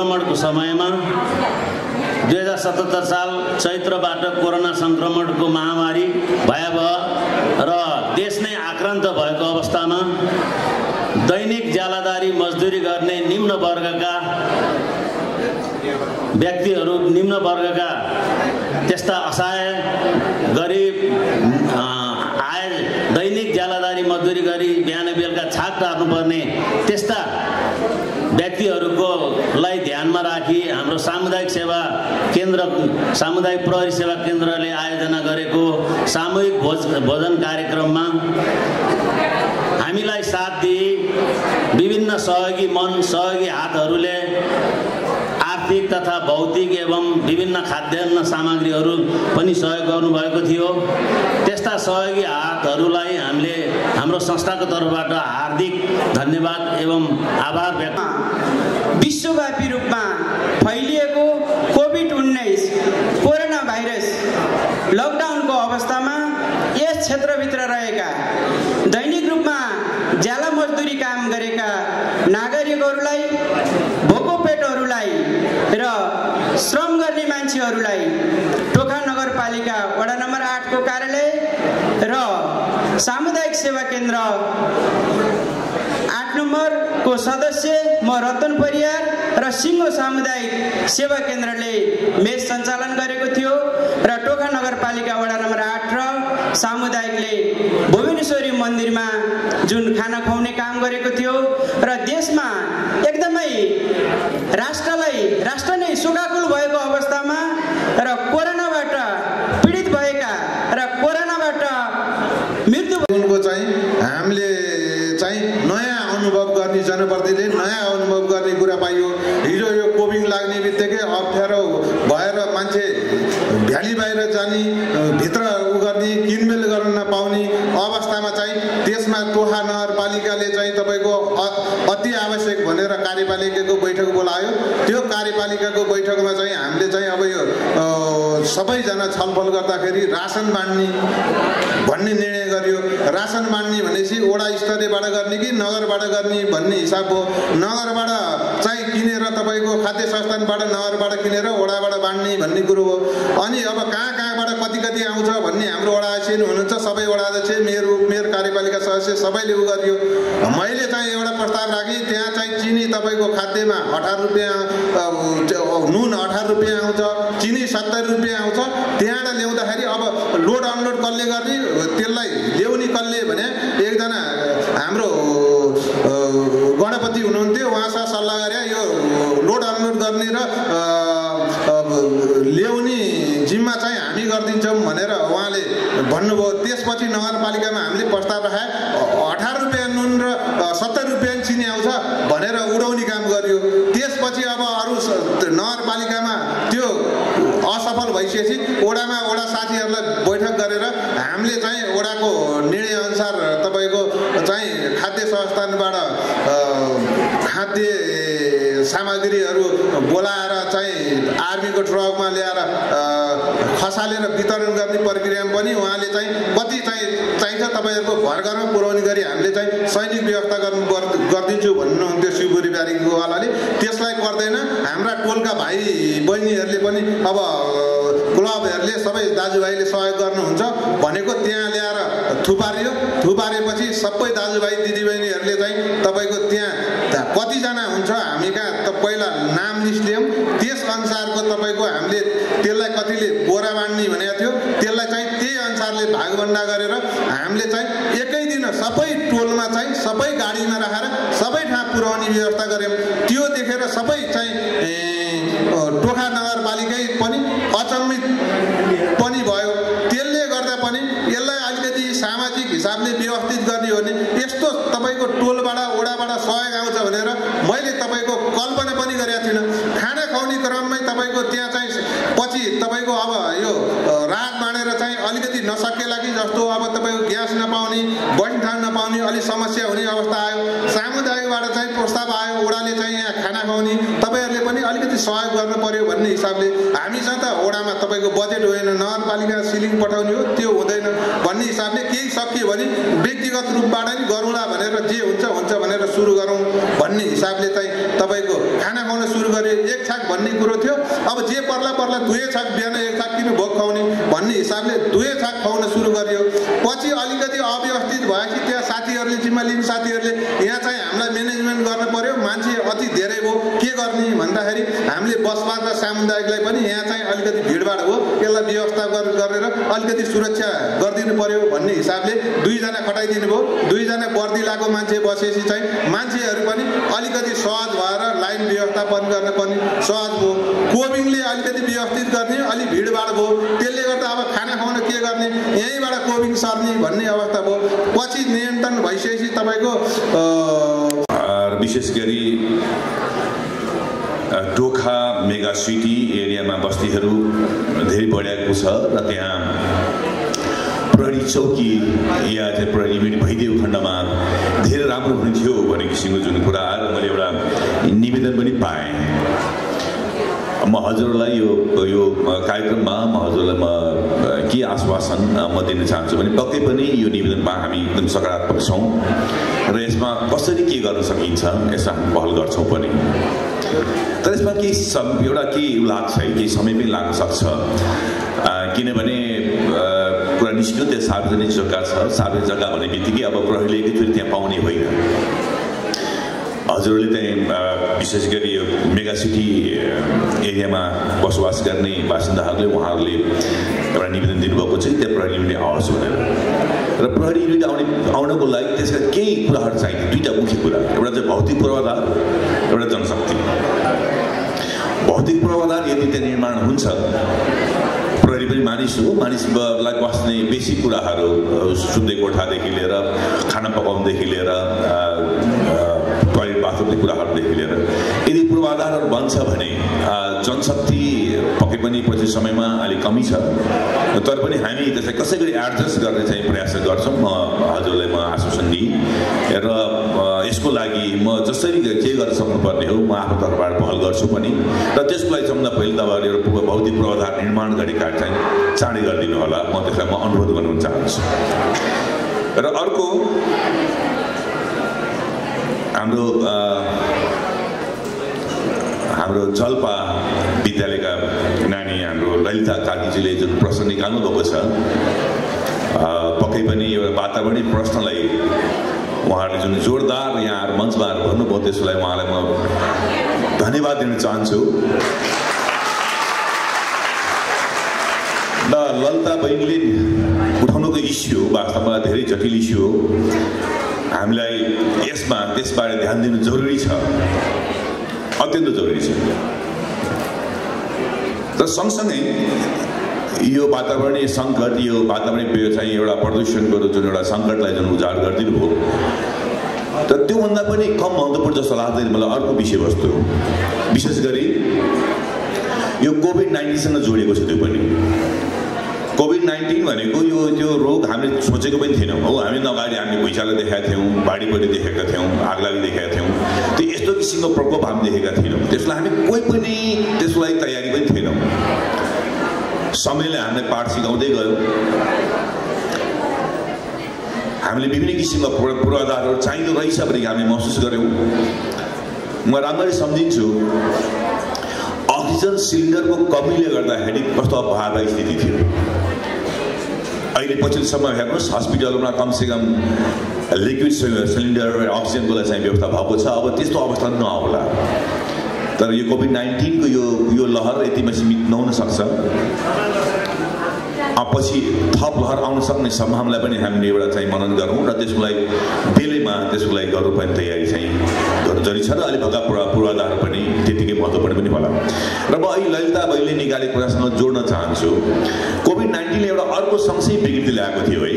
सङ्क्रमणको समयमा दुई हजार सतहत्तर साल चैत्रबाट कोरोना सङ्क्रमणको महामारी भयावह र देश नै आक्रान्त भएको अवस्थामा दैनिक ज्यालादारी मजदुरी गर्ने निम्न वर्गका व्यक्तिहरू निम्न वर्गका त्यस्ता असहाय गरिब आय दैनिक ज्यालादारी मजदुरी गरी बिहान बेलुका छाक टार्नुपर्ने त्यस्ता व्यक्तिहरूकोलाई ध्यानमा राखी हाम्रो सामुदायिक सेवा केन्द्र सामुदायिक प्रहरी सेवा केन्द्रले आयोजना गरेको सामूहिक भोज भोजन कार्यक्रममा हामीलाई साथ दिई विभिन्न सहयोगी मन सहयोगी हातहरूले आर्थिक तथा भौतिक एवं विभिन्न खाद्यान्न सामग्रीहरू पनि सहयोग गर्नुभएको थियो। त्यस्ता सहयोगी हातहरूलाई हामीले हाम्रो संस्थाको तर्फबाट हार्दिक धन्यवाद एवं आभार व्यक्त विश्वव्यापी रूपमा फैलिएको कोभिड उन्नाइस कोरोना भाइरस लकडाउनको अवस्थामा यस क्षेत्रभित्र रहेका दैनिक रूपमा ज्याला मजदुरी काम गरेका नागरिकहरूलाई भोको पेटहरूलाई र श्रम गर्ने मान्छेहरूलाई टोखा नगरपालिका वडा नम्बर आठको कार्यालय र सामुदायिक सेवा केन्द्र आठ नम्बरको सदस्य म रतन परियार र सिङ्गो सामुदायिक सेवा केन्द्रले मेच सञ्चालन गरेको थियो र टोखा नगरपालिका वडा नम्बर आठ र सामुदायिकले भुवनेश्वरी मन्दिरमा जुन खाना खुवाउने काम गरेको थियो र देशमा एकदमै राष्ट्रलाई राष्ट्र नै शोकाकुल भएको अवस्थामा र कोरोनाबाट पीडित भएका र कोरोनाबाट मृत्यु उनको चाहिँ हामीले चाहिँ नयाँ अनुभव गर्ने जनप्रतिले नयाँ अनुभव गर्ने कुरा पाइयो। हिजो यो कोभिड लाग्ने बित्तिकै अप्ठ्यारो भएर मान्छे भ्याली बाहिर जाने भित्र नपाउने अवस्थामा चाहिँ त्यसमा टोखा नगरपालिकाले चाहिँ तपाईँको अति आवश्यक भनेर कार्यपालिकाको बैठक बोलायो। त्यो कार्यपालिकाको बैठकमा चाहिँ हामीले चाहिँ अब यो सबैजना छलफल गर्दाखेरि रासन बाँड्ने भन्ने निर्णय गरियो। रासन बाँड्ने भनेपछि वडा स्तरीयबाट गर्ने कि नगरबाट गर्ने भन्ने हिसाब हो। नगरबाट चाहिँ किनेर तपाईँको खाद्य संस्थानबाट नगरबाट किनेर वडाबाट बाँड्ने भन्ने कुरो हो। अनि अब कहाँ कहाँबाट कति कति आउँछ भन्ने हाम्रो वडा अध्यक्ष हुनुहुन्छ सबै वडा अध्यक्ष मेयर मेयर कार्यपालिका सदस्य सबैले उ गरियो। मैले चाहिँ एउटा प्रस्ताव राखेँ त्यहाँ चाहिँ चिनी तपाईँको खाद्यमा अठार रुपियाँ नुन अठार रुपियाँ आउँछ चिनी सत्तरी रुपियाँ आउँछ। त्यहाँबाट ल्याउँदाखेरि अब लोड अनलोड कसले गर्ने त्यसलाई ल्याउने कसले भने एकजना हाम्रो गणपति हुनुहुन्थ्यो उहाँसँग सल्लाह गरे यो लोड अनलोड गर्ने र गरिदिन्छौँ भनेर उहाँले भन्नुभयो। त्यसपछि नगरपालिकामा हामीले प्रस्ताव राखे अठार रुपियाँ नुन र सत्तर रुपियाँ चिनी आउँछ भनेर उडाउने काम गर्यो। त्यसपछि अब अरू नगरपालिकामा त्यो असफल भइसकेपछि ओडामा ओडा साथीहरूलाई बैठक गरेर हामीले चाहिँ ओडाको निर्णय अनुसार तपाईँको चाहिँ खाद्य संस्थानबाट खाद्य सामग्रीहरू बोलाएर चाहिँ आर्मीको ट्रकमा ल्याएर खसालेर वितरण गर्ने प्रक्रियामा पनि उहाँले चाहिँ कति चाहिँ चाहिन्छ तपाईँहरूको घर घरमा पुर्याउने गरी हामीले चाहिँ सैनिक व्यवस्था गर्नु गर- गरिदिन्छु भन्नुहुन्थ्यो शिवपुरी ब्यारिङको वालाले त्यसलाई पर्दैन हाम्रा टोलका भाइ बहिनीहरूले पनि अब क्लबहरूले सबै दाजुभाइले सहयोग गर्नुहुन्छ भनेको त्यहाँ ल्याएर थुपारियो। थुपारेपछि सबै दाजुभाइ दिदीबहिनीहरूले चाहिँ तपाईँको त्यहाँ कतिजना हुन्छ हामी कहाँ त पहिला नाम ल्याउँ त्यस अनुसारको तपाईँको हामीले त्यसलाई कतिले बोरा बाँड्ने भनेको थियो त्यसलाई चाहिँ त्यही अनुसारले भागभन्डा गरेर हामीले चाहिँ एकै दिन सबै टोलमा चाहिँ सबै गाडीमा राखेर सबै ठाउँ पुर्याउने व्यवस्था गऱ्यौँ। त्यो देखेर सबै चाहिँ टोखा नगरपालिकै पनि अचम्मित पनि भयो त्यसले गर्दा पनि यसलाई अलिकति सामाजिक हिसाबले व्यवस्थित गर्ने हो भने यस्तो तपाईँको टोलबाट ओडाबाट सहयोग आउँछ भनेर मैले तपाईँको कल्पना पनि गरेको थिइनँ खाना खुवाउने क्रममै तपाईँको त्यहाँ चाहिँ पछि तपाईँको अब यो अ, रात बाँडेर चाहिँ अलिकति नसकेला कि जस्तो अब तपाईँको ग्यास नपाउने बस्ने ठाउँ नपाउने अलिक समस्या हुने अवस्था आयो सामुदायिकबाट चाहिँ प्रस्ताव आयो ओडाले चाहिँ यहाँ खाना खुवाउने तपाईँहरूले पनि अलिकति सहयोग गर्नु पर्यो भन्ने हिसाबले हामीसँग त ओडामा तपाईँको बजेट होइन नगरपालिका सिलिङ पठाउने हो त्यो हुँदैन भन्ने हिसाबले केही सकियो भने व्यक्तिगत रूपबाट नि गरौँला भनेर जे हुन्छ हुन्छ भनेर सुरु गरौँ भन्ने हिसाब हिसाबले चाहिँ तपाईँको खाना खुवाउन सुरु गरे एक छाक भन्ने कुरो थियो। अब जे पर्ला पर्ला दुवै छाक बिहान एक छाक किन भोग खुवाउने भन्ने हिसाबले दुवै छाक खुवाउन सुरु गरियो। पछि अलिकति अव्यवस्थित साथीहरूले जिम्मा लिने साथीहरूले यहाँ चाहिँ हामीलाई म्यानेजमेन्ट गर्नु पर्यो। मान्छे अति धेरै भयो के गर्ने भन्दाखेरि हामीले बसपासका सामुदायिकलाई पनि यहाँ चाहिँ अलिकति भिडभाड हो यसलाई व्यवस्था गरेर अलिकति सुरक्षा गरिदिनु पर्यो भन्ने हिसाबले दुईजना खटाइदिनु भयो। दुईजना वर्दी लगाएको मान्छे बसेपछि चाहिँ मान्छेहरू पनि अलिकति सहज भएर लाइन व्यवस्थापन गर्न पनि सहज भयो कोविङले अलिकति व्यवस्थित गर्ने अलिक भिडभाड भयो। त्यसले गर्दा अब गर्ने यहीँबाट कोविङ सर्ने भन्ने अवस्था भयो। पछि नियन्त्रण भइसकेपछि तपाईँको विशेष गरी टोखा मेगा सिटी एरियामा बस्तीहरू धेरै बढाएको छ र त्यहाँ प्रहरी चौकी या चाहिँ प्रहरी युनिट भइदेऊ खण्डमा धेरै राम्रो हुने थियो भन्ने किसिमको जुन कुरा आएर मैले एउटा निवेदन पनि पाएँ। म हजुरलाई यो यो कार्यक्रममा के आश्वासन म दिन चाहन्छु भने पक्कै पनि यो निवेदनमा हामी एकदम सकारात्मक छौँ? र यसमा कसरी के गर्न सकिन्छ? यसमा हामी पहल गर्छौँ पनि। तर यसमा केही सम एउटा केही लाग्छ है केही समय पनि लाग्न सक्छ। किनभने कुरा निस्क्यो त्यो सार्वजनिक जग्गा छ। सार्वजनिक जग्गा भन्ने बित्तिकै अब प्रहरीले एकैचोटि त्यहाँ पाउने होइन। हजुरहरूले चाहिँ विशेष गरी यो मेगा सिटी एरियामा बसोबास गर्ने बासिन्दाहरूले उहाँहरूले एउटा निवेदन दिनुभएको छ त्यहाँ प्रहरी युनिट आओस् भनेर। र प्रहरी युनिट आउने आउनको लागि त्यसका केही कुराहरू चाहिन्छ दुईवटा मुख्य कुरा। एउटा चाहिँ भौतिक पूर्वाधार एउटा जनशक्ति। भौतिक पूर्वाधार यदि त्यहाँ निर्माण हुन्छ प्रहरी पनि मानिस हो मानिसलाई बस्ने बेसी कुराहरू सुत्ने कोठादेखि लिएर खाना पकाउनुदेखि लिएर टोयलेट बाथरुमले कुराहरूदेखि लिएर। यदि पूर्वाधारहरू बन्छ भने जनशक्ति पनि पछि समयमा अलिक कमी छ। तर पनि हामी त्यसलाई कसै गरी एडजस्ट गर्ने चाहिँ प्रयास गर्छौँ। म हजुरलाई म आश्वासन दिएँ। र यसको लागि म जसरी के गर्न सक्नुपर्ने हो म आफ्नो तर्फबाट पहल गर्छु पनि। र त्यसको लागि सबभन्दा पहिले तपाईँहरूले एउटा भौतिक पूर्वाधार निर्माण गरेका चाहिँ चाँडै गरिदिनु होला। म त्यसलाई म अनुरोध गर्नु चाहन्छु। र अर्को हाम्रो हाम्रो जल्पा विद्यालयका नानी हाम्रो ललिता कार्कीजीले जुन प्रश्न निकाल्नु भएको छ पक्कै पनि एउटा वातावरणीय प्रश्नलाई उहाँहरूले जुन जोरदार यहाँ मञ्चमा भन्नुभयो त्यसलाई उहाँलाई म धन्यवाद दिन चाहन्छु। र ललिता बहिनीले उठाउनुको इस्यु वास्तवमा धेरै जटिल इस्यु हो। हामीलाई यसमा त्यसबारे ध्यान दिनु जरुरी छ। अत्यन्त जरुरी छ। र सँगसँगै यो वातावरणीय सङ्कट यो वातावरणीय चाहिँ एउटा प्रदूषणको जुन एउटा सङ्कटलाई जुन उजाड गरिदिनु भयो तर त्योभन्दा पनि कम महत्त्वपूर्ण जस्तो लाग्दैन मलाई अर्को विषयवस्तु विशेष गरी यो कोभिड नाइन्टिनसँग जोडिएको छ त्यो पनि। कोभिड नाइन्टिन भनेको यो त्यो रोग हामीले सोचेको पनि थिएनौँ। हो हामी अगाडि हामी भुइँचालो देखाएका थियौँ बाढी पहिरो देखेका थियौँ आगलागी देखाएका थियौँ। यस्तो किसिमको प्रकोप हामी देखेका थिएनौँ त्यसलाई हामी कोही पनि त्यसको लागि तयारी पनि थिएनौँ समयले हामीलाई पाठ सिकाउँदै गयो हामीले विभिन्न किसिमका पूर्वाधारहरू चाहिँदो रहेछ भने हामी महसुस गऱ्यौँ म राम्ररी सम्झिन्छु अक्सिजन सिलिन्डरको कमीले गर्दाखेरि कस्तो भयावह स्थिति थियो अहिले पछिल्लो समय हेर्नुहोस् हस्पिटलमा कमसेकम लिक्विड सिलिन्डर अक्सिजनको लागि चाहिँ व्यवस्था भएको छ। अब त्यस्तो अवस्था नआउला। तर यो कोभिड नाइन्टिनको यो यो लहर यतिमा सीमित नहुन सक्छ। पछि थप लहर आउन सक्ने सम्भावनालाई पनि हामीले एउटा चाहिँ मनन गरौँ र त्यसको लागि बेलैमा त्यसको लागि गर्नुपर्ने तयारी चाहिँ गर्नु जरुरी छ र अहिले भएका पूर्वा पूर्वाधार पनि त्यतिकै महत्त्वपूर्ण पनि होला। र म अहिले ललिता बहिनीले निकालेको कुरासँग जोड्न चाहन्छु। कोभिड नाइन्टिनले एउटा अर्को सँगसँगै विकृति ल्याएको थियो है।